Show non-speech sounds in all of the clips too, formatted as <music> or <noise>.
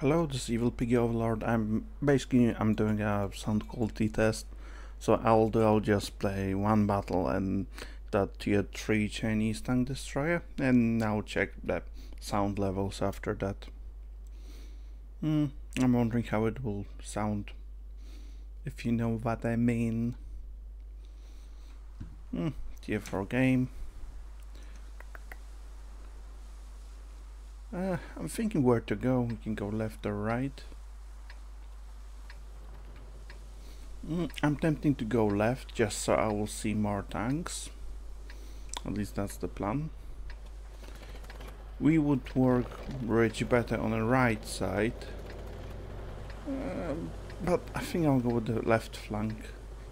Hello, this is Evil Piggy Overlord. I'm basically I'm doing a sound quality test. So I'll do I'll just play one battle and that tier 3 Chinese tank destroyer and now check the sound levels after that. Hmm, I'm wondering how it will sound if you know what I mean. Hmm, tier 4 game. Uh, I'm thinking where to go. We can go left or right. Mm, I'm tempting to go left just so I will see more tanks. At least that's the plan. We would work much better on the right side. Uh, but I think I'll go with the left flank.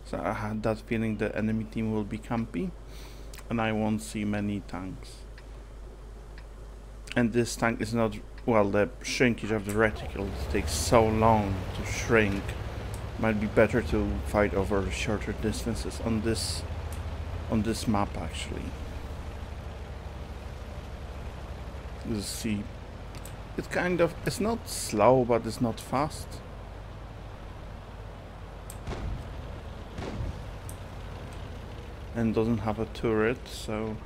So I had that feeling the enemy team will be campy and I won't see many tanks and this tank is not well the shrinkage of the reticle takes so long to shrink. Might be better to fight over shorter distances on this on this map actually. You see it's kind of it's not slow but it's not fast. And doesn't have a turret so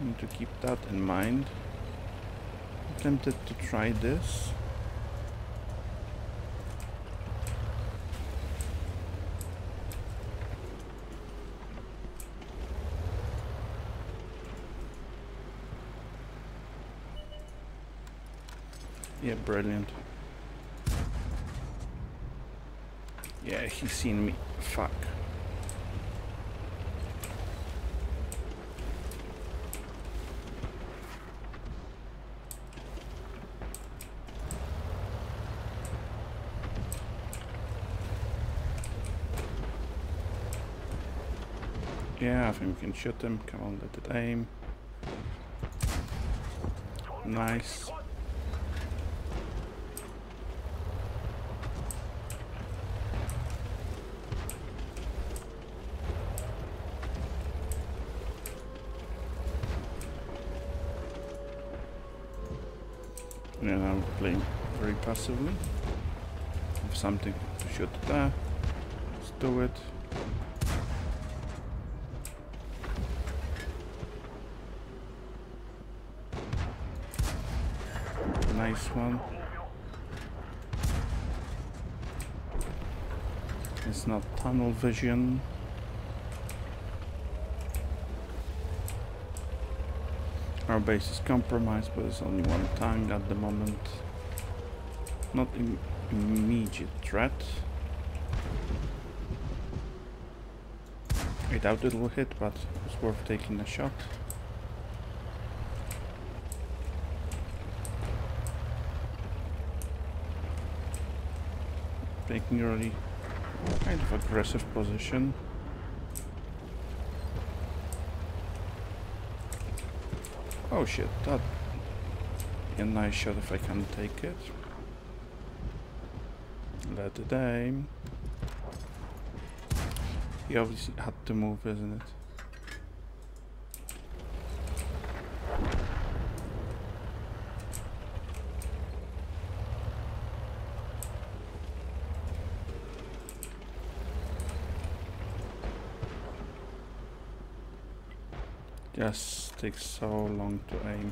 need to keep that in mind tempted to try this. Yeah, brilliant. Yeah, he's seen me. Fuck. Yeah, I think we can shoot them. Come on, let it aim. Nice. Yeah, I'm playing very passively. Have something to shoot there. Let's do it. Nice one. It's not tunnel vision. Our base is compromised, but it's only one tank at the moment. Not Im immediate threat. I doubt it will hit, but it's worth taking a shot. Taking really kind of aggressive position. Oh shit, that a nice shot if I can take it. Let it aim. He obviously had to move, isn't it? Just takes so long to aim.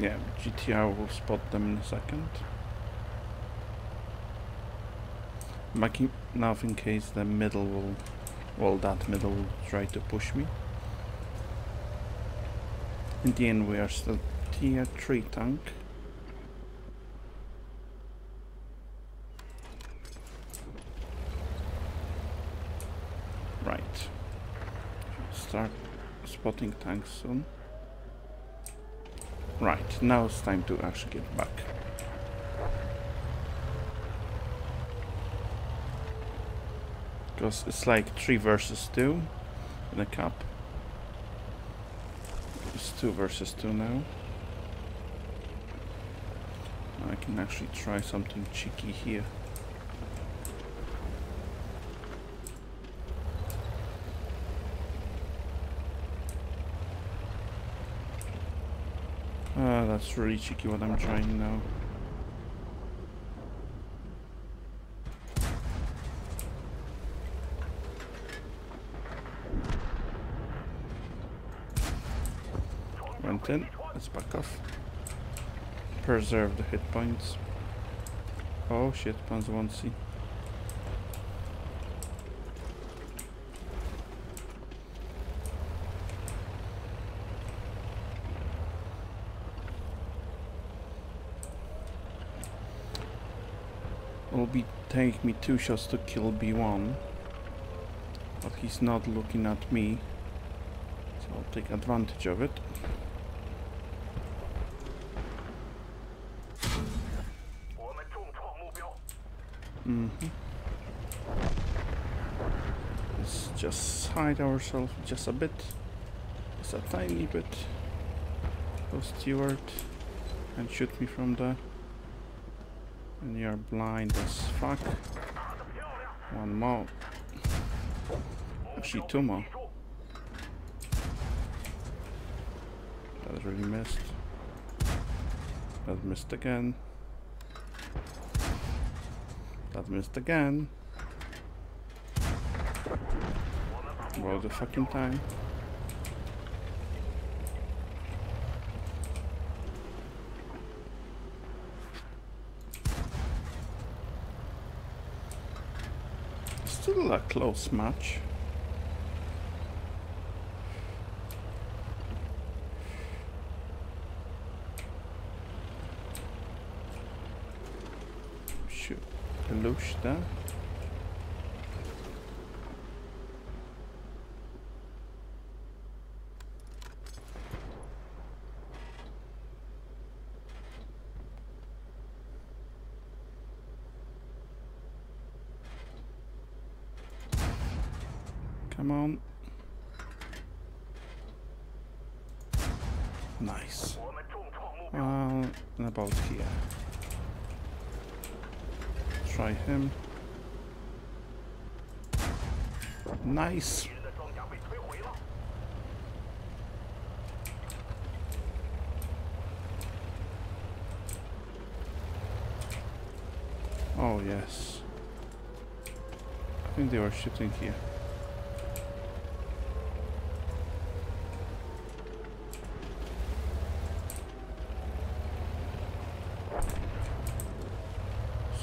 Yeah, GTR will spot them in a second. Making now in case the middle will, well that middle will try to push me. In the end we are still tier 3 tank. Right. Start spotting tanks soon. Right, now it's time to actually get back. Because it's like 3 versus 2 in a cup. It's two versus two now. I can actually try something cheeky here. Ah, that's really cheeky what I'm trying now. Went let's back off. Preserve the hit points. Oh shit, Panzer 1C. Will be take me two shots to kill B1. But he's not looking at me. So I'll take advantage of it. Mm -hmm. Let's just hide ourselves just a bit. Just a tiny bit. Go Stuart and shoot me from there. And you're blind as fuck. One more. Actually, two more. That really missed. That missed again. That missed again. All the fucking time. Still a close match. Shoot, There. Come on. Nice. Uh, about here. Try him. Nice. Oh yes. I think they were shooting here.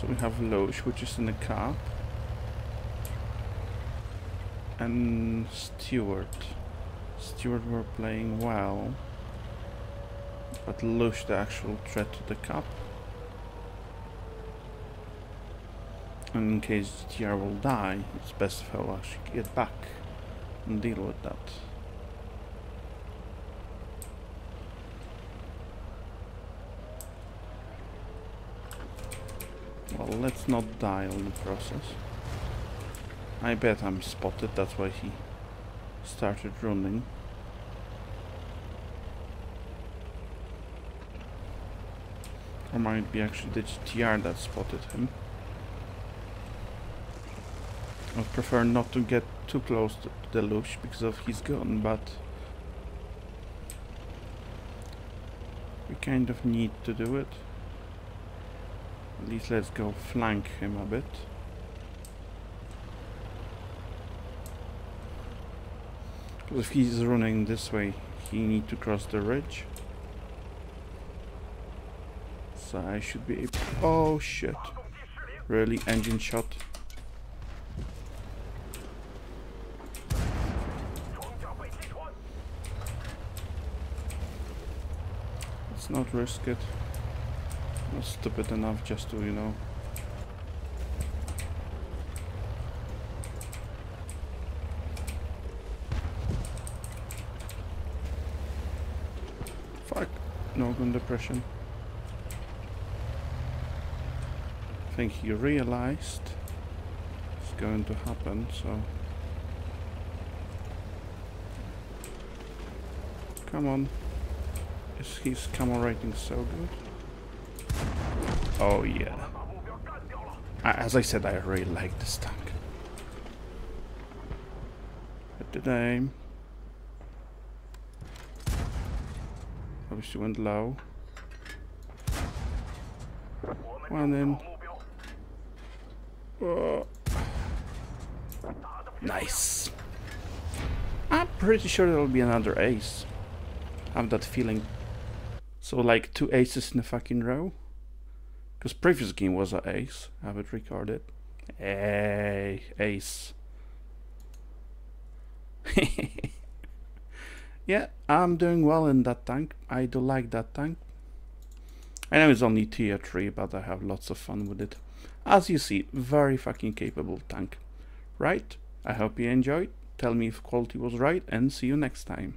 We have Luchs, which is in the car. And Stuart. Stuart were playing well. But Luchs the actual threat to the cup. And in case TR will die, it's best if I'll actually get back and deal with that. Well, let's not die on the process. I bet I'm spotted, that's why he started running. Or might be actually the GTR that spotted him. I would prefer not to get too close to the Lelouch because of his gun, but we kind of need to do it. At least let's go flank him a bit. Because if he's running this way, he need to cross the ridge. So I should be able... Oh shit. Really? Engine shot? Let's not risk it not stupid enough just to, you know... Fuck! No gun depression. I think he realized it's going to happen, so... Come on. Is his camera rating so good? Oh yeah. As I said, I really like this tank. At the aim. Obviously went low. One in. Nice. I'm pretty sure there'll be another ace. I have that feeling. So like two aces in a fucking row. Because previous game was an ace. Have it recorded. Hey, ace. <laughs> yeah, I'm doing well in that tank. I do like that tank. I know it's only tier 3, but I have lots of fun with it. As you see, very fucking capable tank. Right? I hope you enjoyed. Tell me if quality was right and see you next time.